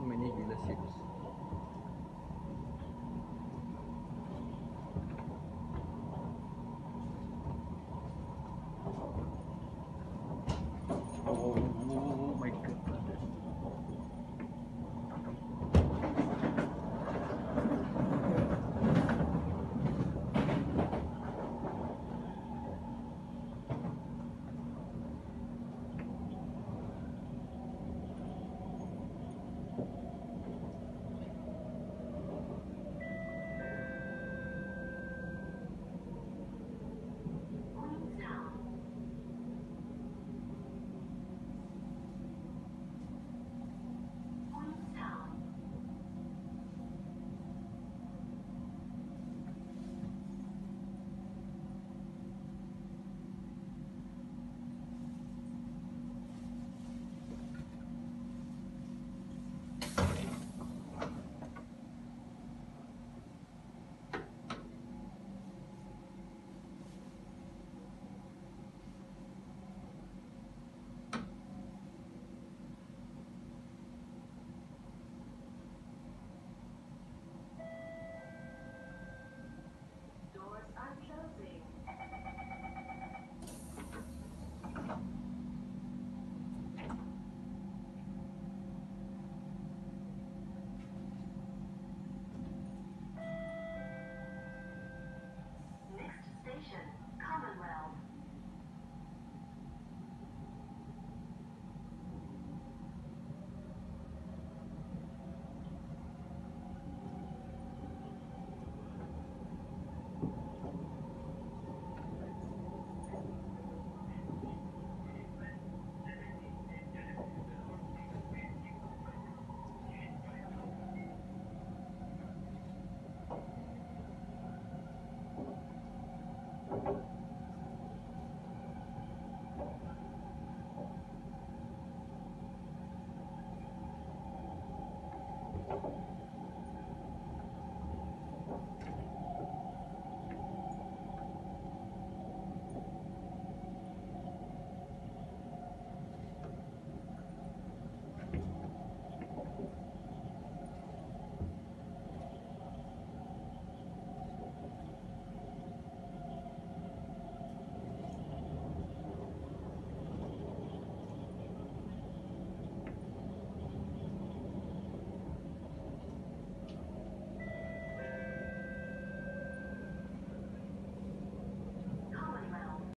Meningitis.